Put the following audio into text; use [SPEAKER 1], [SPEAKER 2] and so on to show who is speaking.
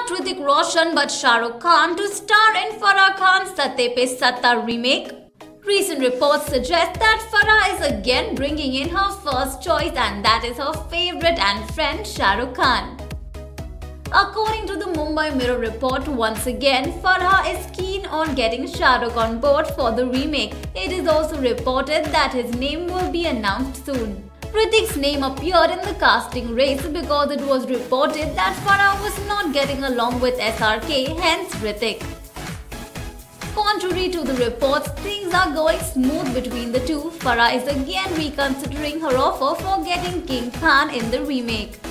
[SPEAKER 1] Not Hrithik Roshan but Shah Rukh Khan to star in Farah Khan's Satte Pe Satta remake. Recent reports suggest that Farah is again bringing in her first choice and that is her favorite and friend Shah Rukh Khan. According to the Mumbai Mirror report, once again, Farah is keen on getting Shah Rukh on board for the remake. It is also reported that his name will be announced soon. Hrithik's name appeared in the casting race because it was reported that Farah was getting along with SRK, hence Hrithik. Contrary to the reports, things are going smooth between the two. Farah is again reconsidering her offer for getting King Khan in the remake.